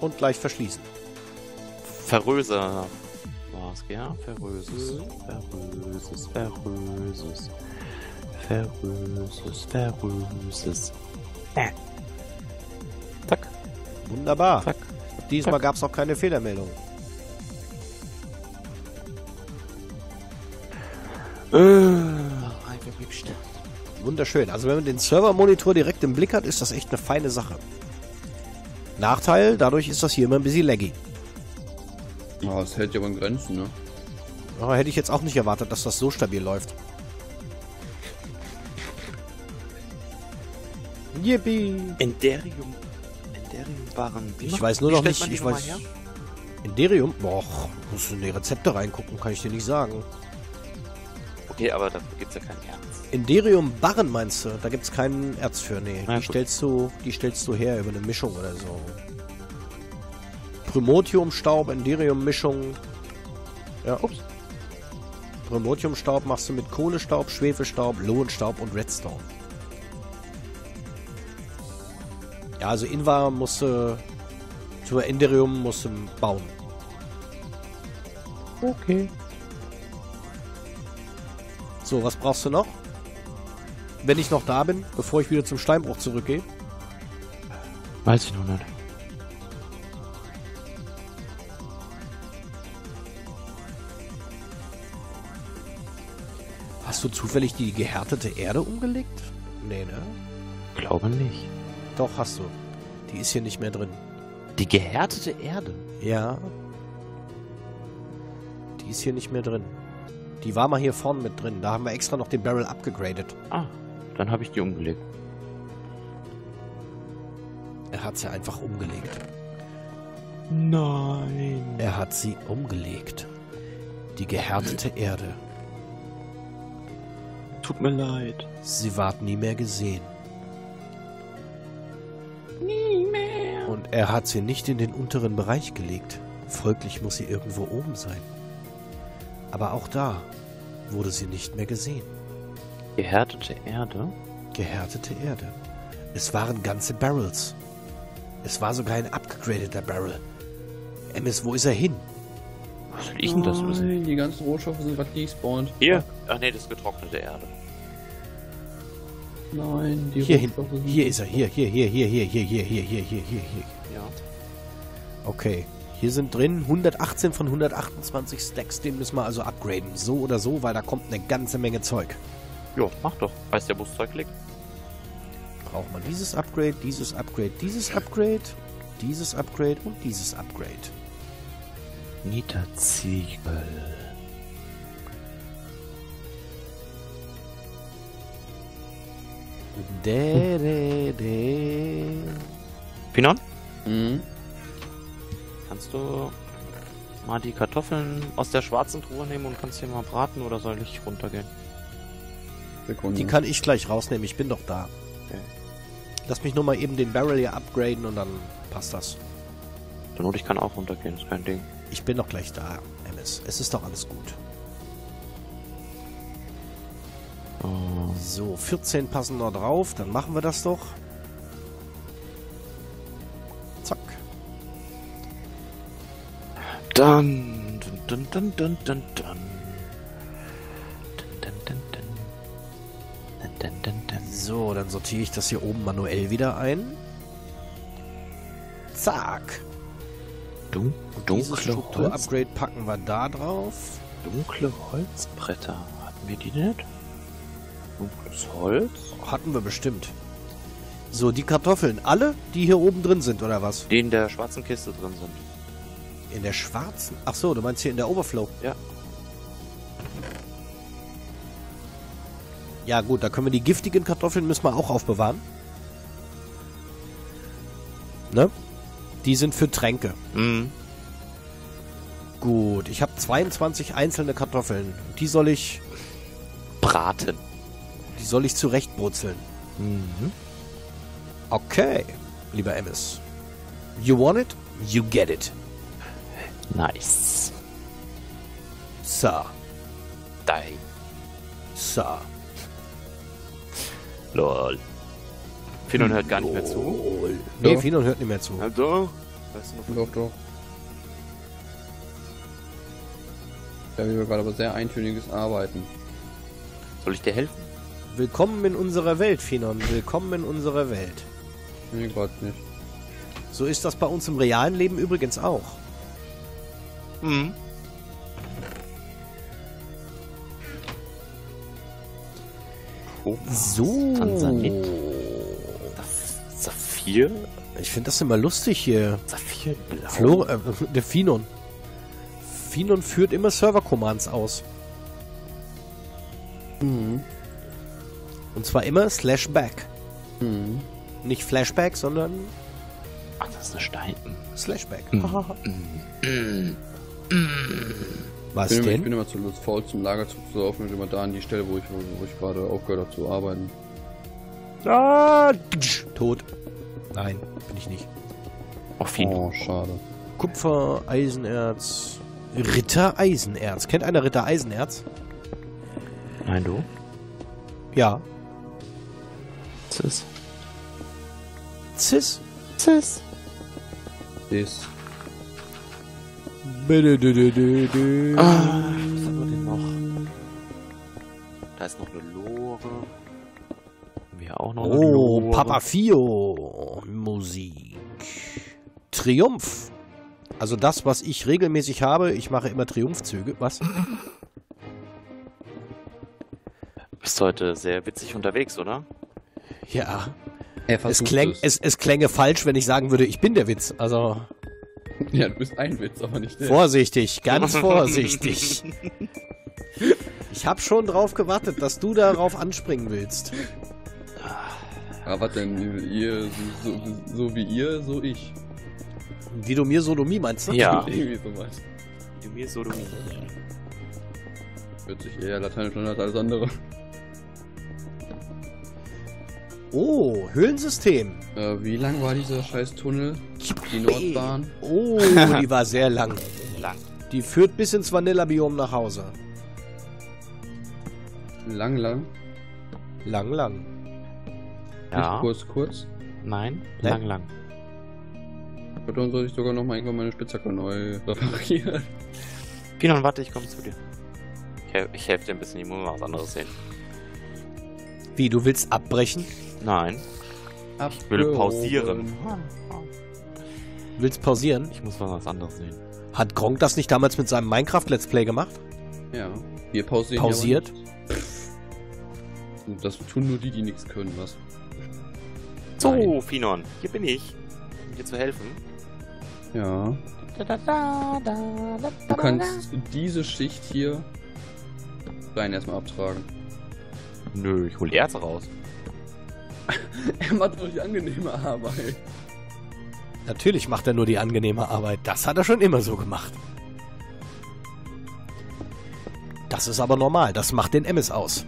und gleich verschließen. Verröser. Was, ja? Verröses. Verröses, Verröses. Verröses, Verröses. Äh. Zack, Wunderbar. zack. Diesmal gab es auch keine Fehlermeldung. Äh. Wunderschön. Also wenn man den Servermonitor direkt im Blick hat, ist das echt eine feine Sache. Nachteil, dadurch ist das hier immer ein bisschen laggy. Ja, das hält ja aber in Grenzen, ne? Aber hätte ich jetzt auch nicht erwartet, dass das so stabil läuft. Yippie! Enderium. Enderium waren. Wie Ich weiß nur noch nicht, ich weiß... her? Inderium? Boah, musst du in die Rezepte reingucken, kann ich dir nicht sagen. Okay, aber dafür gibt's ja kein Erz. Inderium Barren meinst du? Da gibt's keinen Erz für, nee. Na Die gut. stellst du, die stellst du her über eine Mischung oder so. Primotiumstaub, Inderium-Mischung. Ja, ups. Primotiumstaub machst du mit Kohlestaub, Schwefelstaub, Lohenstaub und Redstone. Ja, also Invar musst du zur Inderium musst du bauen. Okay. So, was brauchst du noch? Wenn ich noch da bin, bevor ich wieder zum Steinbruch zurückgehe. Weiß ich noch nicht. Hast du zufällig die gehärtete Erde umgelegt? Nee, ne? Glaube nicht. Doch, hast du. Die ist hier nicht mehr drin. Die gehärtete Erde. Ja. Die ist hier nicht mehr drin. Die war mal hier vorne mit drin. Da haben wir extra noch den Barrel abgegradet. Ah, dann habe ich die umgelegt. Er hat sie einfach umgelegt. Nein. Er hat sie umgelegt. Die gehärtete Erde. Tut mir leid. Sie ward nie mehr gesehen. Nie mehr. Und er hat sie nicht in den unteren Bereich gelegt. Folglich muss sie irgendwo oben sein. Aber auch da wurde sie nicht mehr gesehen. Gehärtete Erde? Gehärtete Erde. Es waren ganze Barrels. Es war sogar ein abgegradeter Barrel. MS, wo ist er hin? Was soll ich denn das wissen? Nein, die ganzen Rohstoffe sind gerade despawned. Hier? Ach nee, das ist getrocknete Erde. Nein, die Hier hin. Rohstoffe sind Hier ist er. Hier, hier, hier, hier, hier, hier, hier, hier, hier, hier, hier, hier. Ja. Okay. Hier sind drin 118 von 128 Stacks. Den müssen wir also upgraden. So oder so, weil da kommt eine ganze Menge Zeug. Jo, mach doch. Weiß der, wo das Zeug liegt? braucht man dieses Upgrade, dieses Upgrade, dieses Upgrade, dieses Upgrade und dieses Upgrade. Niederziegel. De, de, de. Pinon, Mhm. Kannst du mal die Kartoffeln aus der schwarzen Truhe nehmen und kannst hier mal braten oder soll ich runtergehen? Sekunde. Die kann ich gleich rausnehmen, ich bin doch da. Okay. Lass mich nur mal eben den Barrel hier upgraden und dann passt das. Zur Not, ich kann auch runtergehen, ist kein Ding. Ich bin doch gleich da, MS. Es ist doch alles gut. Oh. So, 14 passen noch drauf, dann machen wir das doch. Dun, dun, dun, dun, dun. Dun. So, dann sortiere ich das hier oben manuell wieder ein. Zack. Dun, dunkle Struktur-Upgrade packen wir da drauf. dunkle Holzbretter. Hatten wir die nicht? Dunkles Holz? Hatten wir bestimmt. So, die Kartoffeln, alle, die hier oben drin sind, oder was? Die in der schwarzen Kiste drin sind. In der schwarzen? Ach so, du meinst hier in der Overflow? Ja. Ja gut, da können wir die giftigen Kartoffeln müssen wir auch aufbewahren. Ne? Die sind für Tränke. Mhm. Gut, ich habe 22 einzelne Kartoffeln. Die soll ich, Braten. die soll ich zurechtbrutzeln. Mhm. Okay, lieber Emmis. You want it? You get it. Nice. Sir, Dai. Sir. Lol. Finon hört gar nicht mehr zu. Lol. Nee, Doch. Finon hört nicht mehr zu. Also? Weißt du noch, Doch, doch. Ja, wir gerade aber sehr eintöniges Arbeiten. soll ich dir helfen? Willkommen in unserer Welt, Finon. Willkommen in unserer Welt. Nee, gerade nicht. So ist das bei uns im realen Leben übrigens auch. Mhm. Oh, So. Tansanit. Saphir? Ich finde das immer lustig hier. Saphirblau. Flor äh, der Finon. Finon führt immer Server-Commands aus. Mhm. Und zwar immer slash back. Mhm. Nicht Flashback, sondern Ach, das ist eine Stein. slash back. Mhm. Was Ich bin, immer- ich denn? bin immer zu faul zum Lagerzug zu laufen und immer da an die Stelle, wo ich, wo, wo ich gerade aufgehört habe zu arbeiten. Ah, tot. Nein, bin ich nicht. Auf jeden Oh, schade. Kupfer, Eisenerz. Ritter Eisenerz. Kennt einer Ritter Eisenerz? Nein, du? Ja. Das ist. Cis. Cis. Ah, was haben wir denn noch? Da ist noch eine Lore. Haben wir auch noch eine Oh, Lore. Papa Fio. Musik. Triumph. Also das, was ich regelmäßig habe, ich mache immer Triumphzüge. Was? Bist heute sehr witzig unterwegs, oder? Ja. Es, kläng, es, es klänge falsch, wenn ich sagen würde, ich bin der Witz. Also Ja, du bist ein Witz, aber nicht der. vorsichtig, ganz vorsichtig. Ich habe schon drauf gewartet, dass du darauf anspringen willst. Aber was denn? Ihr, so, so, so wie ihr, so ich. Wie du mir Sodomie meinst, ne? Ja. Irgendwie sowas. Du mir so du Hört sich eher lateinisch an als alles andere. Oh, Höhlensystem. Äh, wie lang war dieser scheiß Tunnel? Die Nordbahn? Oh, die war sehr lang. lang. Die führt bis ins Vanilla-Biom nach Hause. Lang, lang. Lang, lang. Ja. Nicht kurz, kurz. Nein. Ne? Lang, lang. Dann soll ich sogar noch mal irgendwann meine Spitzhacke neu reparieren. Pinon, warte, ich komme zu dir. Ich, hel ich helfe dir ein bisschen, ich muss mal was anderes sehen. Wie, du willst abbrechen? Nein, ich will pausieren. Willst pausieren? Ich muss mal was anderes sehen. Hat Gronk das nicht damals mit seinem Minecraft-Let's Play gemacht? Ja. Wir pausieren Pausiert? Das tun nur die, die nichts können, was? So, Nein. Finon, hier bin ich. Um dir zu helfen. Ja. Du kannst diese Schicht hier rein erstmal abtragen. Nö, ich hol Erz raus. Er macht doch die angenehme Arbeit. Natürlich macht er nur die angenehme Arbeit. Das hat er schon immer so gemacht. Das ist aber normal. Das macht den Emmes aus.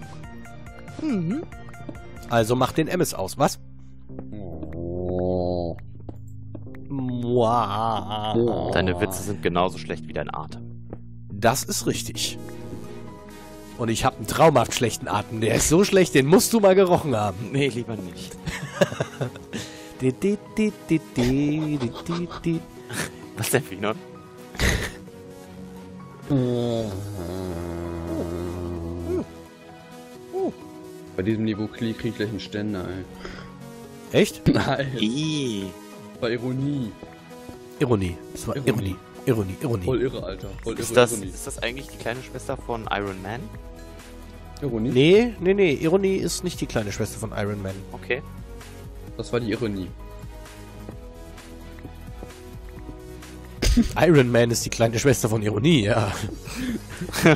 Also macht den Emmes aus. Was? Deine Witze sind genauso schlecht wie dein Atem. Das ist richtig. Und ich habe einen traumhaft schlechten Atem. Der ist so schlecht, den musst du mal gerochen haben. Nee, lieber nicht. Was denn, Finon? Bei diesem Niveau krieg krieg ich gleich einen Ständer, ey. Echt? Nein, Ih. war Ironie. Ironie. Das war Ironie. Ironie. Ironie, Ironie. Voll irre, Alter. Voll irre Ist das, Ironie. ist das eigentlich die kleine Schwester von Iron Man? Ironie? Nee, nee, nee. Ironie ist nicht die kleine Schwester von Iron Man. Okay. Das war die Ironie. Iron Man ist die kleine Schwester von Ironie, ja.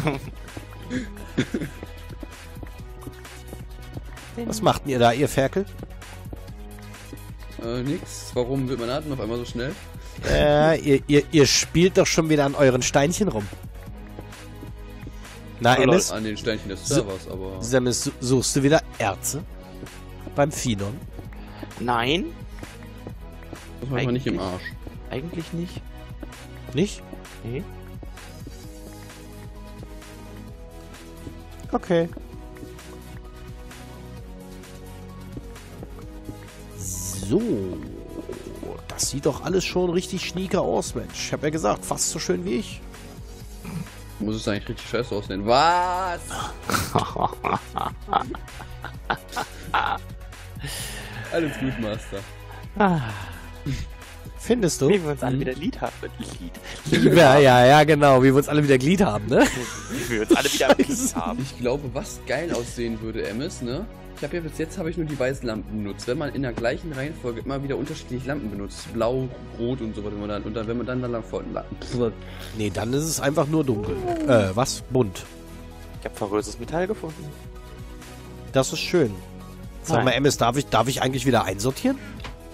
Was macht ihr da, ihr Ferkel? Äh, nix. Warum wird mein Atem auf einmal so schnell? Äh, ihr, ihr, ihr spielt doch schon wieder an euren Steinchen rum. Na, Oder Emmis, An den Steinchen des Servers, aber. Semmes, suchst du wieder Erze? Beim Finon? Nein, Das manchmal nicht im Arsch. eigentlich nicht. Nicht? Nee. Okay. So. das sieht doch alles schon richtig schnieker aus, Mensch. Ich habe ja gesagt, fast so schön wie ich. Muss es eigentlich richtig scheiße aussehen. Was? Alles gut, Master. Findest du? Wie wir uns alle wieder Lied haben. Lied. Ja, ja, ja, genau. Wie wir uns alle wieder Glied haben, ne? Wie wir uns alle wieder am Lied haben. Ich glaube, was geil aussehen würde, Emmis, ne? Ich habe ja bis jetzt habe ich nur die weißen Lampen benutzt. Wenn man in der gleichen Reihenfolge immer wieder unterschiedliche Lampen benutzt, blau, rot und so weiter, und dann, und dann wenn man dann dann lang vor, Nee, dann ist es einfach nur dunkel. Äh, was? Bunt. Ich habe verröstes Metall gefunden. Das ist schön. Sag Nein. mal, MS, darf ich, darf ich eigentlich wieder einsortieren?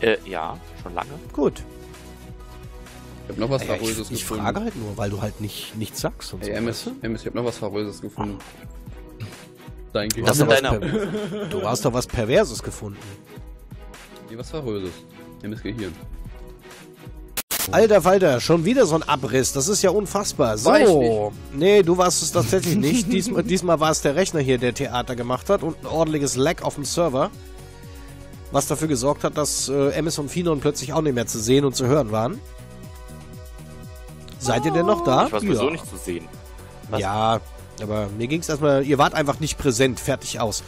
Äh, ja, schon lange. Gut. Ich habe noch was Ja, Verröses ich, ich gefunden. frage halt nur, weil du halt nicht nichts sagst und Ey, so. Emmis, weißt du? Emmis, ich habe noch was Verröses gefunden. Danke. Du hast, per du hast doch was Perverses gefunden. Nee, was Verröses. Emmis Gehirn. Alter Falter, schon wieder so ein Abriss. Das ist ja unfassbar. War ich So. Nee, du warst es tatsächlich nicht. Diesmal, diesmal war es der Rechner hier, der Theater gemacht hat und ein ordentliches Lag auf dem Server. Was dafür gesorgt hat, dass äh, MS und Finon plötzlich auch nicht mehr zu sehen und zu hören waren. Seid ihr denn noch da? Ich war sowieso nicht zu sehen. Was? Ja, aber mir ging es erstmal, ihr wart einfach nicht präsent, fertig aus.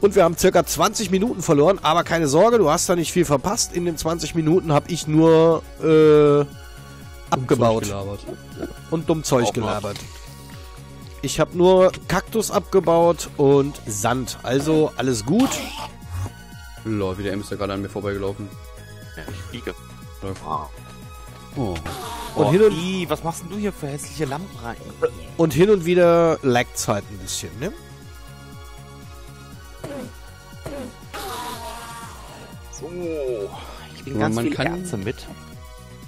Und wir haben circa 20 Minuten verloren, aber keine Sorge, du hast da nicht viel verpasst. In den 20 Minuten habe ich nur äh, abgebaut Gelabert. und dumm Zeug gelabert. Ich habe nur Kaktus abgebaut und Sand. Also alles gut. Lol, wie der Emmis da gerade an mir vorbeigelaufen. Ja, ich fliege. Ah. Oh. Und Oh, hin und- Ih, was machst denn du hier für hässliche Lampen rein? Und hin und wieder laggt halt ein bisschen, ne? So, ich Ja, ganz man viel kann- Erze mit.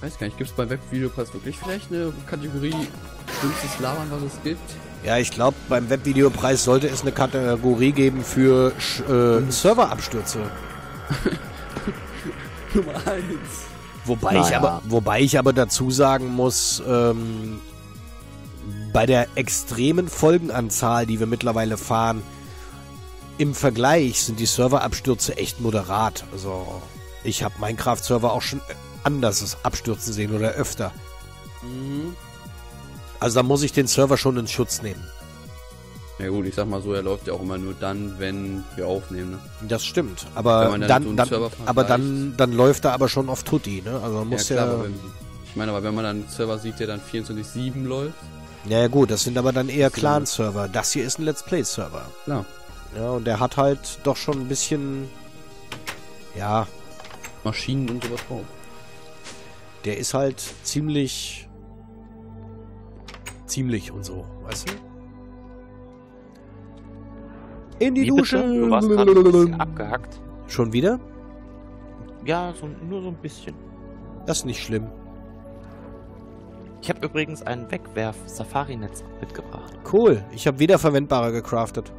Weiß gar nicht, gibt es bei Webvideopass wirklich vielleicht eine Kategorie schlimmstes Labern, was es gibt? Ja, ich glaube, beim Webvideopreis sollte es eine Kategorie geben für Sch- äh, Serverabstürze. Nummer 1. Wobei, ich Naja. aber, wobei ich aber dazu sagen muss, ähm, bei der extremen Folgenanzahl, die wir mittlerweile fahren, im Vergleich sind die Serverabstürze echt moderat. Also ich habe Minecraft-Server auch schon anders abstürzen sehen oder öfter. Mhm. Also da muss ich den Server schon in Schutz nehmen. Ja gut, ich sag mal so, er läuft ja auch immer nur dann, wenn wir aufnehmen. Ne? Das stimmt. Aber dann dann, dann, aber dann, dann läuft er aber schon auf Tutti, ne? Also man muss ja, ja. klar, aber wenn, ich meine, aber wenn man dann einen Server sieht, der dann 24-7 läuft, ja, ja gut, das sind aber dann eher Clan-Server. Das hier ist ein Let's Play-Server. klar, Ja, und der hat halt doch schon ein bisschen. Ja, Maschinen und sowas drauf. der ist halt ziemlich. Ziemlich und so, weißt du? In die Wie Dusche. bitte? Du warst gerade ein bisschen abgehackt. Schon wieder? Ja, so, nur so ein bisschen. Das ist nicht schlimm. Ich habe übrigens ein Wegwerf-Safari-Netz mitgebracht. Cool. Ich habe wiederverwendbare gecraftet.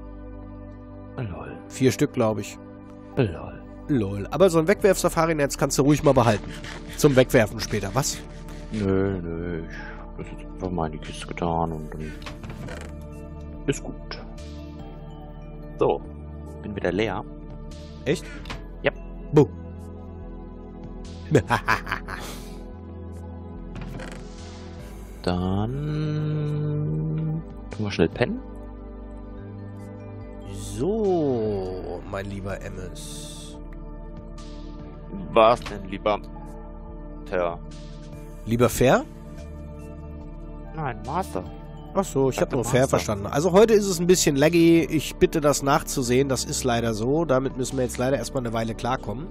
Lol. Vier Stück, glaube ich. Lol. Lol. Aber so ein Wegwerf-Safari-Netz kannst du ruhig mal behalten. Zum Wegwerfen später. Was? Nö, nö. Ich hab das jetzt einfach mal in die Kiste getan und dann ist gut. So. Bin wieder leer. Echt? Ja. Buh. Dann tun wir schnell pennen. So, mein lieber Emmes. Was denn lieber? Tja. Lieber Fair? Nein, Master. Ach so, ich habe nur doch fair Master. verstanden. Also heute ist es ein bisschen laggy. Ich bitte das nachzusehen. Das ist leider so. Damit müssen wir jetzt leider erstmal eine Weile klarkommen.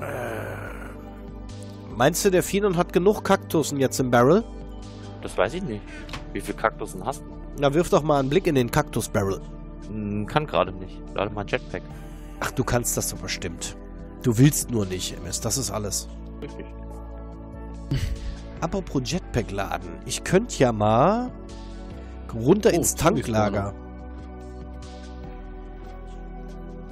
Äh, Meinst du, der Finon hat genug Kaktussen jetzt im Barrel? Das weiß ich nicht. Wie viel Kaktussen hast du? Na, wirf doch mal einen Blick in den Kaktus-Barrel. Hm, kann gerade nicht. Lade mal ein Jetpack. Ach, du kannst das doch bestimmt. Du willst nur nicht, MS. Das ist alles. Richtig. Apropos Jetpack laden. Ich könnte ja mal runter Oh, ins Tanklager.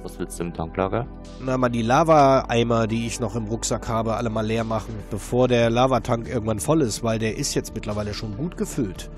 Was willst du im Tanklager? Na, mal die Lava-Eimer, die ich noch im Rucksack habe, alle mal leer machen, bevor der Lavatank irgendwann voll ist, weil der ist jetzt mittlerweile schon gut gefüllt.